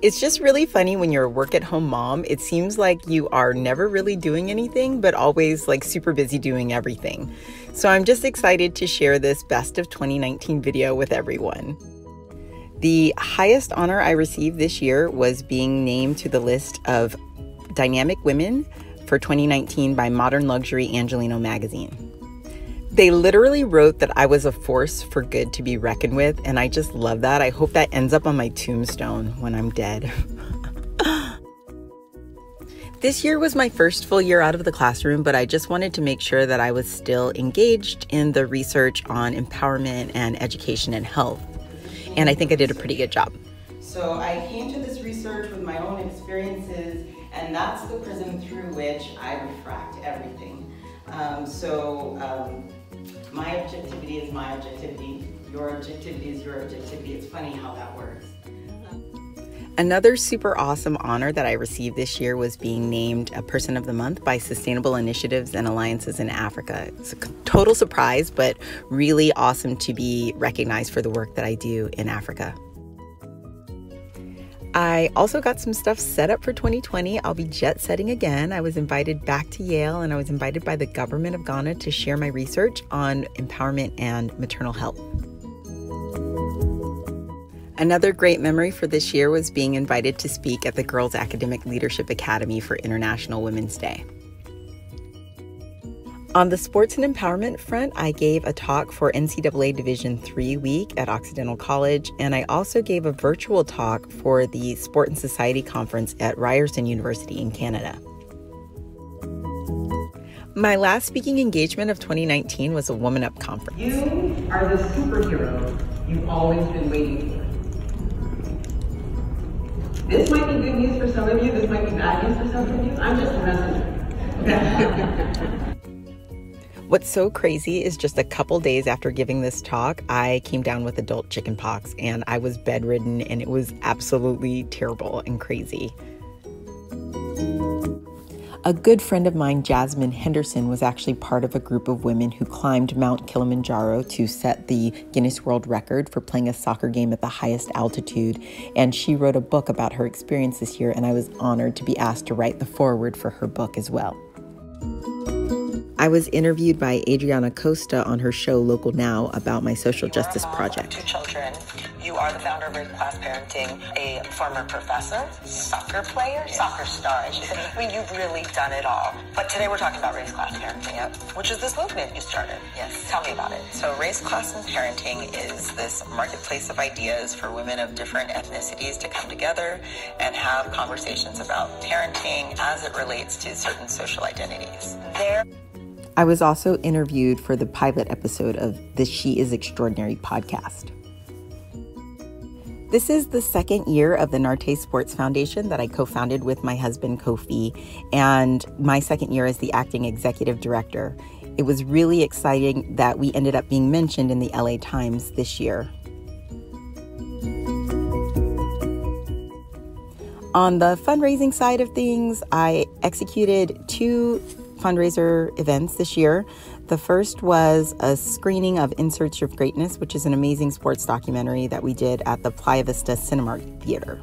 It's just really funny when you're a work at home mom. It seems like you are never really doing anything, but always like super busy doing everything. So I'm just excited to share this best of 2019 video with everyone. The highest honor I received this year was being named to the list of dynamic women for 2019 by Modern Luxury Angeleno magazine. They literally wrote that I was a force for good to be reckoned with, and I just love that. I hope that ends up on my tombstone when I'm dead. this year was my first full year out of the classroom, but I just wanted to make sure that I was still engaged in the research on empowerment and education and health. And I think I did a pretty good job. So I came to this research with my own experiences, and that's the prism through which I refract everything. Um, so um, my objectivity is my objectivity, your objectivity is your objectivity. It's funny how that works. Another super awesome honor that I received this year was being named a Person of the Month by Sustainable Initiatives and Alliances in Africa. It's a total surprise, but really awesome to be recognized for the work that I do in Africa. I also got some stuff set up for 2020. I'll be jet setting again. I was invited back to Yale and I was invited by the government of Ghana to share my research on empowerment and maternal health. Another great memory for this year was being invited to speak at the Girls Academic Leadership Academy for International Women's Day. On the sports and empowerment front, I gave a talk for NCAA Division III week at Occidental College, and I also gave a virtual talk for the Sport and Society Conference at Ryerson University in Canada. My last speaking engagement of 2019 was a Woman Up conference. You are the superhero you've always been waiting for. This might be good news for some of you, this might be bad news for some of you. I'm just a messenger. What's so crazy is just a couple days after giving this talk, I came down with adult chickenpox and I was bedridden and it was absolutely terrible and crazy. A good friend of mine, Jasmine Henderson, was actually part of a group of women who climbed Mount Kilimanjaro to set the Guinness World Record for playing a soccer game at the highest altitude. And she wrote a book about her experience this year, and I was honored to be asked to write the foreword for her book as well. I was interviewed by Adriana Costa on her show Local Now about my social you justice project. Two children. You are the founder of Race Class Parenting, a former professor, soccer player, yes. soccer star, I should say. I mean, you've really done it all. But today we're talking about race class parenting, yep. which is this movement you started. Yes. Tell me about it. So, race class and parenting is this marketplace of ideas for women of different ethnicities to come together and have conversations about parenting as it relates to certain social identities. There. I was also interviewed for the pilot episode of the She is Extraordinary podcast. This is the second year of the Nartey Sports Foundation that I co founded with my husband, Kofi, and my second year as the acting executive director. It was really exciting that we ended up being mentioned in the LA Times this year. On the fundraising side of things, I executed two fundraiser events this year. The first was a screening of In Search of Greatness, which is an amazing sports documentary that we did at the Playa Vista Cinemark Theater.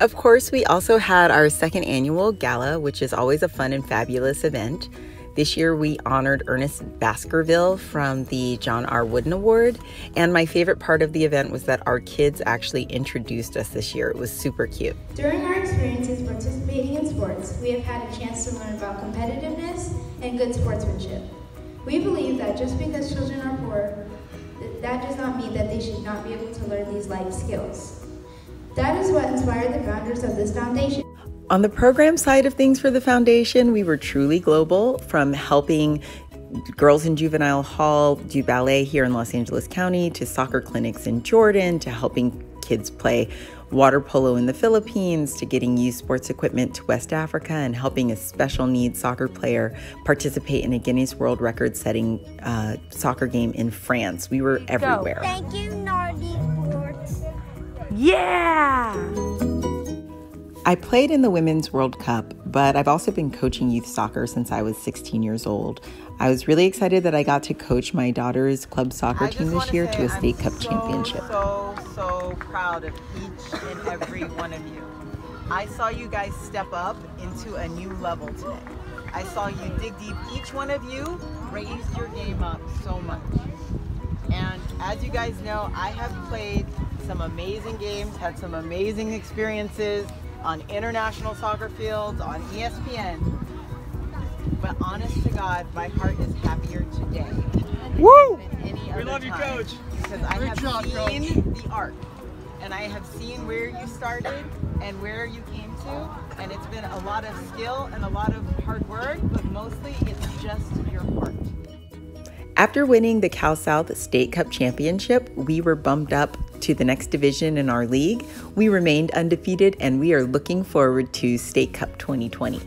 Of course, we also had our second annual gala, which is always a fun and fabulous event. This year, we honored Ernest Baskerville from the John R. Wooden Award. And my favorite part of the event was that our kids actually introduced us this year. It was super cute. During our experiences participating in sports, we have had a chance to learn about competitiveness and good sportsmanship. We believe that just because children are poor, that does not mean that they should not be able to learn these life skills. That is what inspired the founders of this foundation. On the program side of things for the foundation, we were truly global from helping Girls in Juvenile Hall do ballet here in Los Angeles County to soccer clinics in Jordan to helping kids play water polo in the Philippines to getting used sports equipment to West Africa and helping a special needs soccer player participate in a Guinness World Record setting uh, soccer game in France. We were everywhere. Go. Thank you, Nartey Sports. Yeah! I played in the Women's World Cup, but I've also been coaching youth soccer since I was 16 years old. I was really excited that I got to coach my daughter's club soccer team this year to a state I'm cup so, championship. So, so so proud of each and every one of you. I saw you guys step up into a new level today. I saw you dig deep. Each one of you raised your game up so much. And as you guys know, I have played some amazing games, had some amazing experiences on international soccer fields, on ESPN. But honest to God, my heart is happier today. Woo! we love you, Coach. Because I Great have job, seen Coach. the arc, and I have seen where you started and where you came to, and it's been a lot of skill and a lot of hard work, but mostly it's just your heart. After winning the Cal South State Cup Championship, we were bumped up to the next division in our league. We remained undefeated and we are looking forward to State Cup 2020.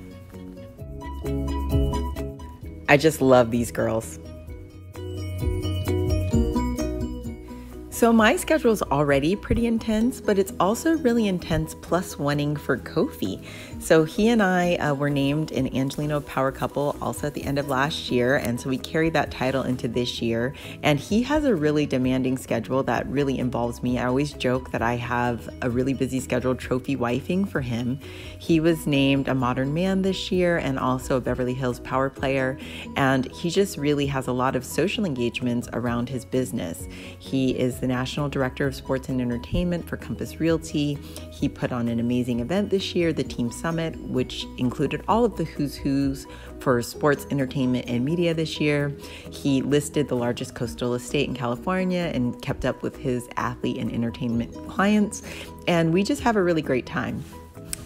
I just love these girls. So, my schedule is already pretty intense, but it's also really intense plus oneing for Kofi. So, he and I uh, were named an Angeleno Power Couple also at the end of last year, and so we carried that title into this year. And he has a really demanding schedule that really involves me. I always joke that I have a really busy schedule trophy wifing for him. He was named a modern man this year and also a Beverly Hills Power player, and he just really has a lot of social engagements around his business. He is the National Director of Sports and Entertainment for Compass Realty. He put on an amazing event this year, the Team Summit, which included all of the who's who's for sports, entertainment, and media this year. He listed the largest coastal estate in California and kept up with his athlete and entertainment clients. And we just have a really great time.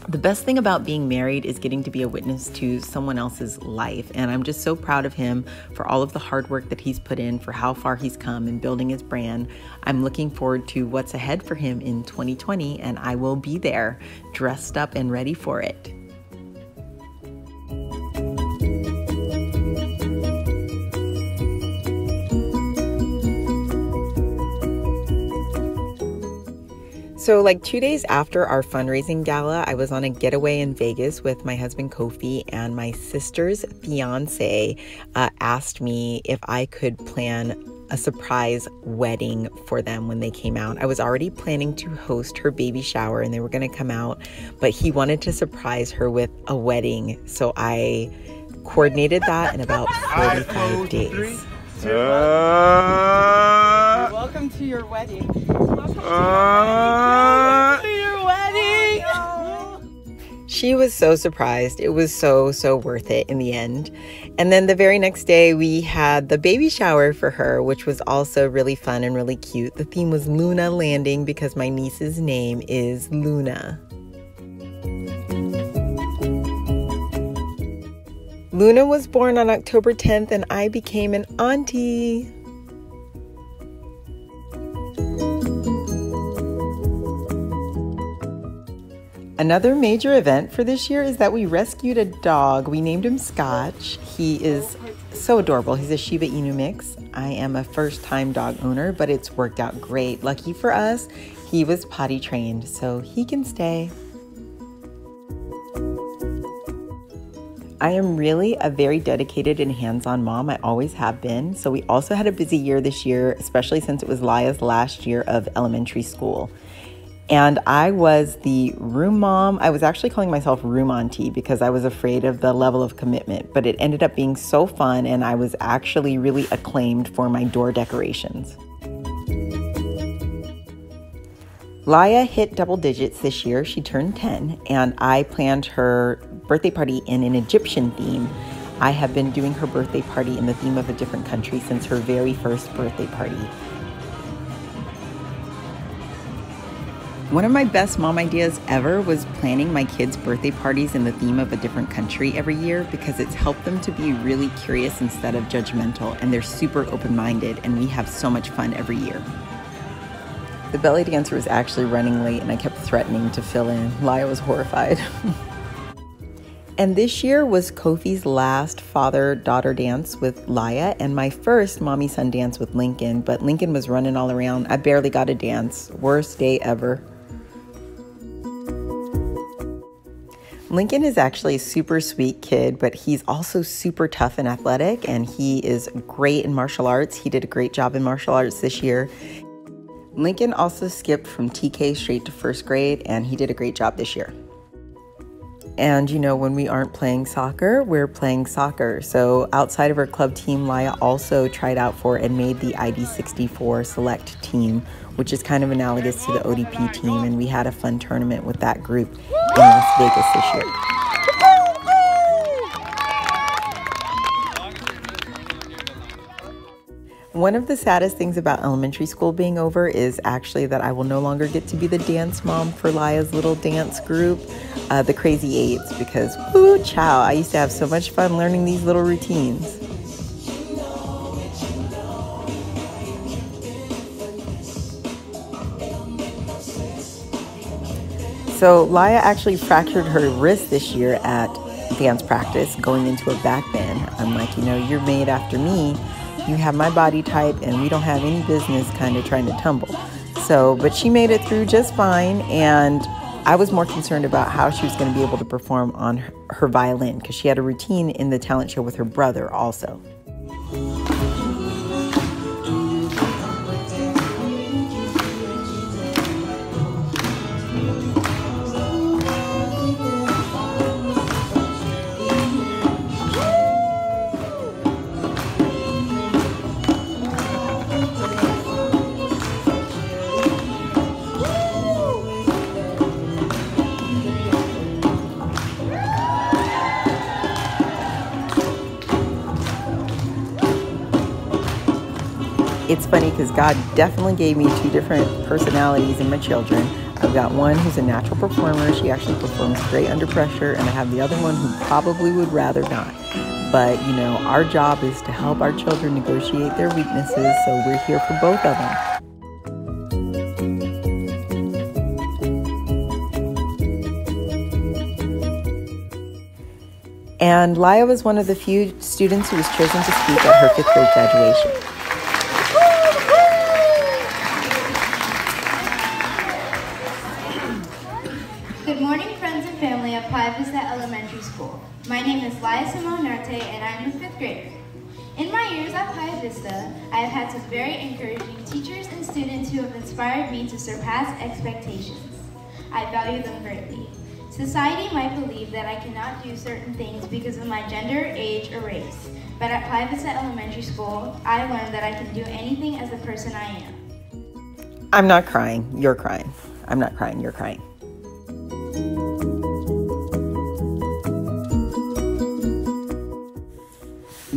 The best thing about being married is getting to be a witness to someone else's life. And I'm just so proud of him for all of the hard work that he's put in, for how far he's come in building his brand. I'm looking forward to what's ahead for him in 2020, and I will be there dressed up and ready for it. So, like two days after our fundraising gala, I was on a getaway in Vegas with my husband Kofi, and my sister's fiance uh, asked me if I could plan a surprise wedding for them when they came out. I was already planning to host her baby shower and they were going to come out, but he wanted to surprise her with a wedding. So I coordinated that in about 45 days. Uh, Welcome to your wedding. Uh, your wedding. She was so surprised. It was so, so worth it in the end. And then the very next day, we had the baby shower for her, which was also really fun and really cute. The theme was Luna Landing because my niece's name is Luna. Luna was born on October 10th, and I became an auntie. Another major event for this year is that we rescued a dog. We named him Scotch. He is so adorable. He's a Shiba Inu mix. I am a first time dog owner, but it's worked out great. Lucky for us, he was potty trained, so he can stay. I am really a very dedicated and hands on mom. I always have been. So, we also had a busy year this year, especially since it was Laya's last year of elementary school. And I was the room mom. I was actually calling myself room auntie because I was afraid of the level of commitment, but it ended up being so fun, and I was actually really acclaimed for my door decorations. Laya hit double digits this year. She turned 10, and I planned her birthday party in an Egyptian theme. I have been doing her birthday party in the theme of a different country since her very first birthday party. One of my best mom ideas ever was planning my kids' birthday parties in the theme of a different country every year because it's helped them to be really curious instead of judgmental, and they're super open minded, and we have so much fun every year. The belly dancer was actually running late, and I kept threatening to fill in. Laya was horrified. and this year was Kofi's last father daughter dance with Laya, and my first mommy son dance with Lincoln, but Lincoln was running all around. I barely got a dance. Worst day ever. Lincoln is actually a super sweet kid, but he's also super tough and athletic, and he is great in martial arts. He did a great job in martial arts this year. Lincoln also skipped from TK straight to first grade, and he did a great job this year. And you know, when we aren't playing soccer, we're playing soccer. So outside of our club team, Laya also tried out for and made the ID64 select team, which is kind of analogous to the ODP team. And we had a fun tournament with that group in Las Vegas this year. One of the saddest things about elementary school being over is actually that I will no longer get to be the dance mom for Laya's little dance group, uh, the Crazy Eights, because whoo chow, I used to have so much fun learning these little routines. So Laya actually fractured her wrist this year at dance practice going into a back bend. I'm like, you know, you're made after me you have my body type and we don't have any business kind of trying to tumble. So, but she made it through just fine. And I was more concerned about how she was going to be able to perform on her, her violin because she had a routine in the talent show with her brother also. God definitely gave me two different personalities in my children. I've got one who's a natural performer. She actually performs great under pressure. And I have the other one who probably would rather not. But, you know, our job is to help our children negotiate their weaknesses. So we're here for both of them. And Laya was one of the few students who was chosen to speak at her fifth grade graduation. Is Laya Simone Nartey and I'm a fifth grader. In my years at Playa Vista, I have had some very encouraging teachers and students who have inspired me to surpass expectations. I value them greatly. Society might believe that I cannot do certain things because of my gender, age, or race, but at Playa Vista Elementary School, I learned that I can do anything as the person I am. I'm not crying, you're crying. I'm not crying, you're crying.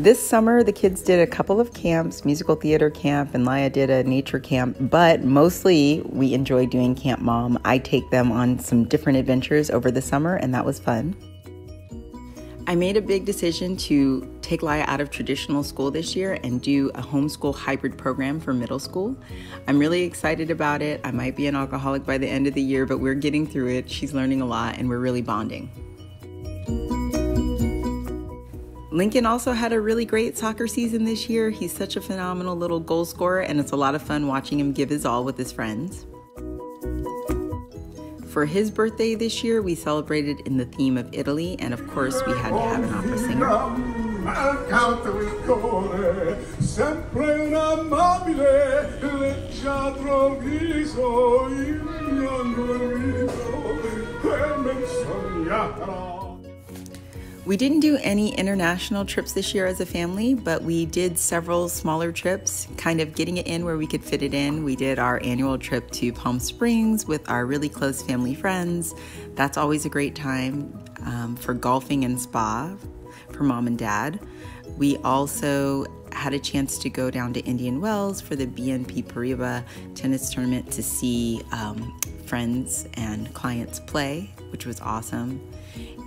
This summer, the kids did a couple of camps, musical theater camp, and Laya did a nature camp, but mostly we enjoy doing Camp Mom. I take them on some different adventures over the summer, and that was fun. I made a big decision to take Laya out of traditional school this year and do a homeschool hybrid program for middle school. I'm really excited about it. I might be an alcoholic by the end of the year, but we're getting through it. She's learning a lot, and we're really bonding. Lincoln also had a really great soccer season this year. He's such a phenomenal little goal scorer, and it's a lot of fun watching him give his all with his friends. For his birthday this year, we celebrated in the theme of Italy, and of course, we had to have an opera singer. We didn't do any international trips this year as a family, but we did several smaller trips, kind of getting it in where we could fit it in. We did our annual trip to Palm Springs with our really close family friends. That's always a great time um, for golfing and spa for mom and dad. We also had a chance to go down to Indian Wells for the BNP Paribas tennis tournament to see um, friends and clients play, which was awesome.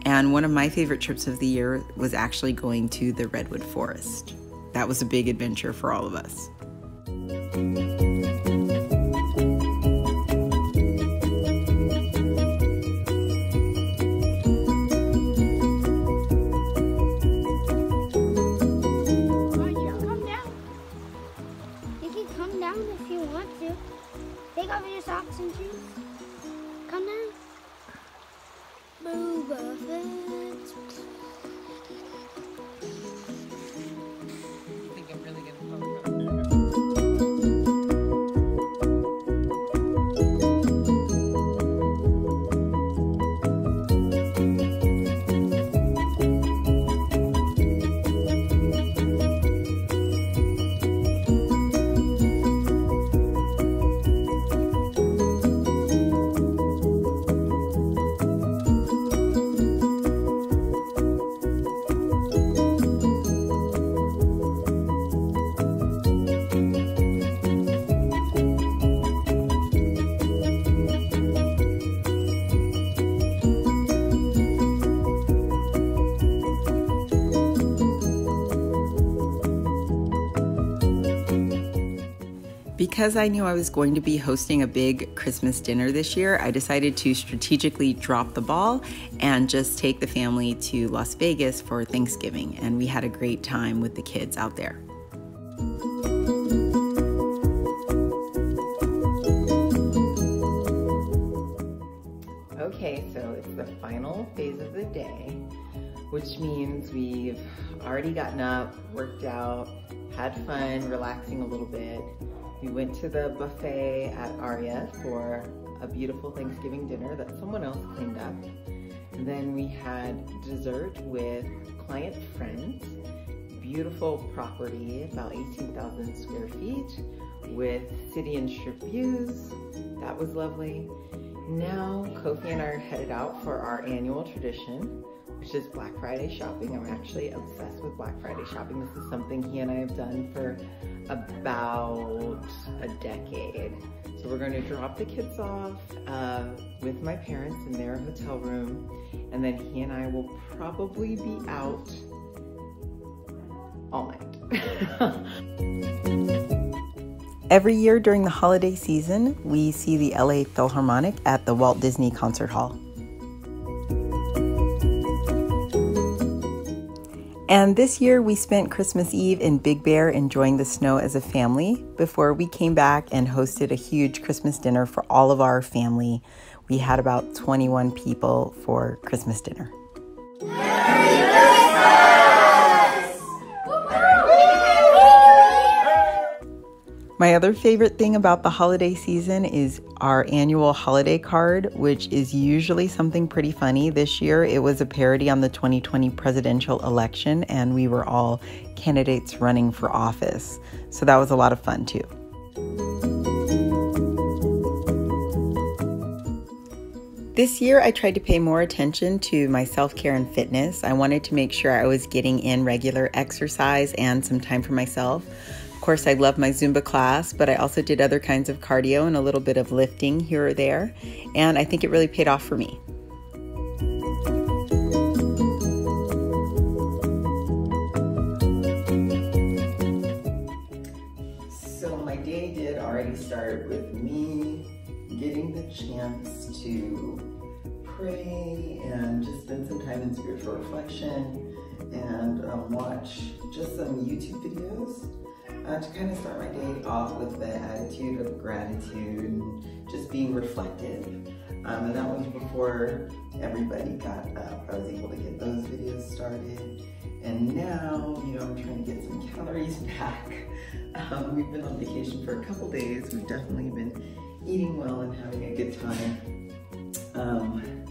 And one of my favorite trips of the year was actually going to the Redwood Forest. That was a big adventure for all of us. Because I knew I was going to be hosting a big Christmas dinner this year, I decided to strategically drop the ball and just take the family to Las Vegas for Thanksgiving. And we had a great time with the kids out there. Okay, so it's the final phase of the day, which means we've already gotten up, worked out, had fun, relaxing a little bit. We went to the buffet at Aria for a beautiful Thanksgiving dinner that someone else cleaned up. And then we had dessert with client friends, beautiful property, about 18,000 square feet with city and strip views. That was lovely. Now Kofi and I are headed out for our annual tradition, which is Black Friday shopping. I'm actually obsessed with Black Friday shopping. This is something he and I have done for about a decade. So we're gonna drop the kids off uh, with my parents in their hotel room, and then he and I will probably be out all night. Every year during the holiday season, we see the LA Philharmonic at the Walt Disney Concert Hall. And this year we spent Christmas Eve in Big Bear enjoying the snow as a family before we came back and hosted a huge Christmas dinner for all of our family. We had about 21 people for Christmas dinner. My other favorite thing about the holiday season is our annual holiday card, which is usually something pretty funny. This year it was a parody on the 2020 presidential election, and we were all candidates running for office. So that was a lot of fun too. This year, I tried to pay more attention to my self care and fitness. I wanted to make sure I was getting in regular exercise and some time for myself course, I love my Zumba class, but I also did other kinds of cardio and a little bit of lifting here or there. And I think it really paid off for me. So my day did already start with me getting the chance to pray and just spend some time in spiritual reflection and um, watch just some YouTube videos uh, to kind of start my day off with the attitude of gratitude and just being reflective. Um, and that was before everybody got up. I was able to get those videos started. And now, you know, I'm trying to get some calories back. Um, we've been on vacation for a couple days. We've definitely been eating well and having a good time. Um,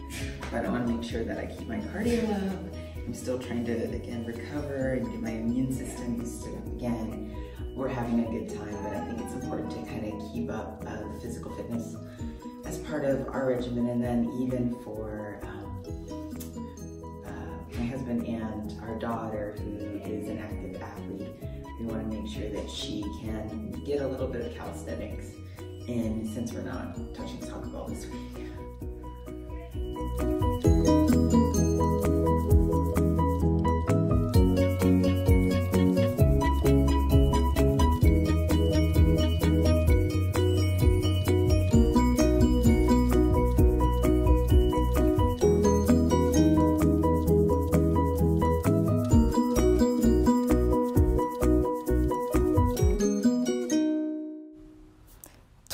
but I want to make sure that I keep my cardio up. I'm still trying to, again, recover and get my immune system having a good time, but I think it's important to kind of keep up uh, physical fitness as part of our regimen, and then even for um, uh, my husband and our daughter, who is an active athlete, we want to make sure that she can get a little bit of calisthenics in since we're not touching soccer ball this week.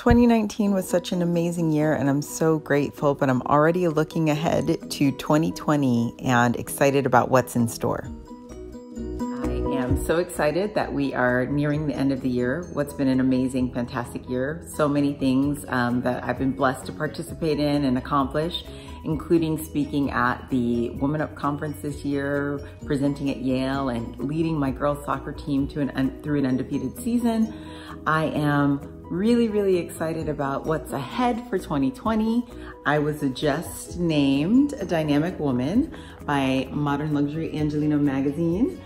2019 was such an amazing year, and I'm so grateful. But I'm already looking ahead to 2020 and excited about what's in store. I am so excited that we are nearing the end of the year. What's been an amazing, fantastic year. So many things um, that I've been blessed to participate in and accomplish including speaking at the Woman Up Conference this year, presenting at Yale, and leading my girls soccer team to an, through an undefeated season. I am really, really excited about what's ahead for 2020. I was just named a dynamic woman by Modern Luxury Angeleno magazine.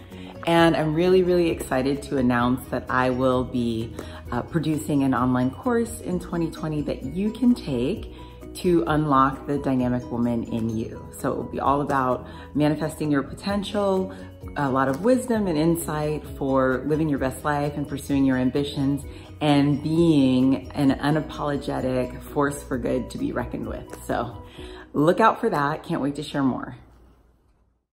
And I'm really, really excited to announce that I will be uh, producing an online course in 2020 that you can take to unlock the dynamic woman in you. So it will be all about manifesting your potential, a lot of wisdom and insight for living your best life and pursuing your ambitions and being an unapologetic force for good to be reckoned with. So look out for that. Can't wait to share more.